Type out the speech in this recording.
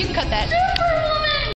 Gün kader.